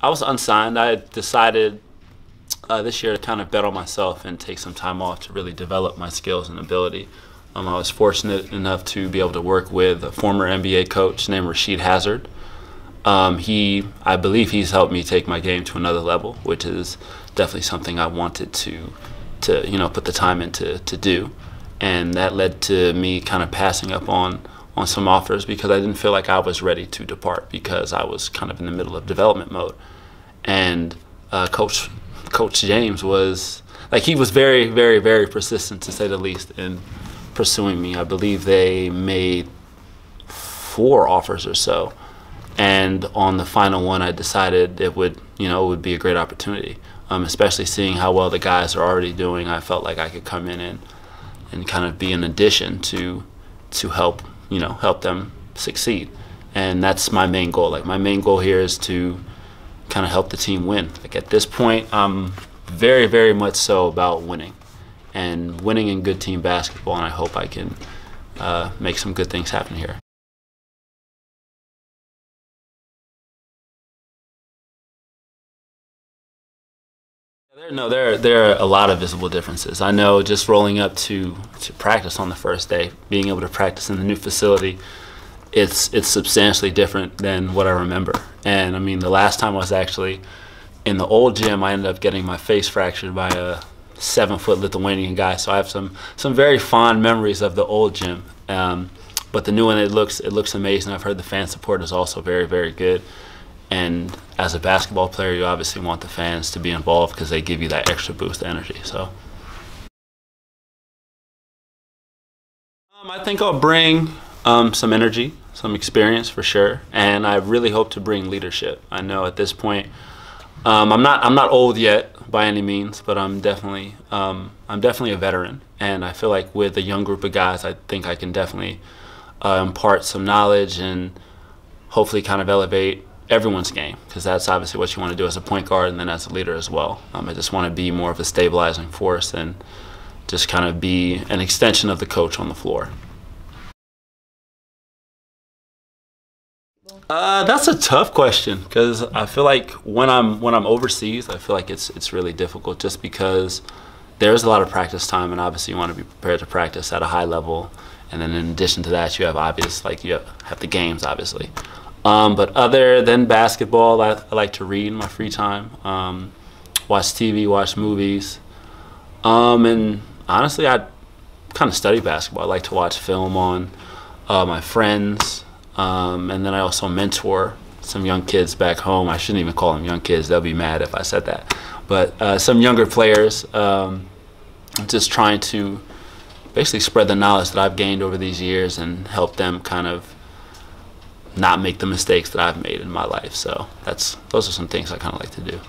I was unsigned. I decided uh, this year to kind of bet on myself and take some time off to really develop my skills and ability. Um, I was fortunate enough to be able to work with a former NBA coach named Rasheed Hazzard. Um, he, I believe, he's helped me take my game to another level, which is definitely something I wanted to, to you know, put the time into to do, and that led to me kind of passing up on on some offers because I didn't feel like I was ready to depart because I was kind of in the middle of development mode, and uh, Coach Coach James was like he was very, very, very persistent to say the least in pursuing me. I believe they made four offers or so, and on the final one, I decided it would, you know, it would be a great opportunity. Um, especially seeing how well the guys are already doing, I felt like I could come in and and kind of be an addition to to help, you know, help them succeed. And that's my main goal. Like my main goal here is to kind of help the team win. Like at this point, I'm very, very much so about winning and winning in good team basketball, and I hope I can uh, make some good things happen here. There, no, there, there are a lot of visible differences. I know just rolling up to, to practice on the first day, being able to practice in the new facility, it's it's substantially different than what I remember. And I mean, the last time I was actually in the old gym, I ended up getting my face fractured by a seven foot Lithuanian guy. So I have some some very fond memories of the old gym. Um, but the new one, it looks it looks amazing. I've heard the fan support is also very very good. And as a basketball player, you obviously want the fans to be involved because they give you that extra boost of energy. So. Um, I think I'll bring um, some energy, some experience for sure, and I really hope to bring leadership. I know at this point, um, I'm not I'm not old yet by any means, but I'm definitely um, I'm definitely a veteran, and I feel like with a young group of guys, I think I can definitely uh, impart some knowledge and hopefully kind of elevate everyone's game because that's obviously what you want to do as a point guard and then as a leader as well. Um, I just want to be more of a stabilizing force and just kind of be an extension of the coach on the floor. Uh, that's a tough question because I feel like when I'm when I'm overseas, I feel like it's it's really difficult just because there's a lot of practice time, and obviously you want to be prepared to practice at a high level. And then in addition to that, you have obvious like you have, the games, obviously. Um, but other than basketball, I, I, like to read in my free time, um, watch TV, watch movies, um, and honestly, I kind of study basketball. I like to watch film on uh, my friends. Um, and then I also mentor some young kids back home. I shouldn't even call them young kids. They'll be mad if I said that. But uh, some younger players, um, just trying to basically spread the knowledge that I've gained over these years and help them kind of not make the mistakes that I've made in my life. So that's those are some things I kind of like to do.